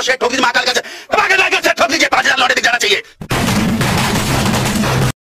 को शेठ ठोक दीजिए महाकाल का ठोक दीजिए पाँच हज़ार लौटे दिख जाना चाहिए।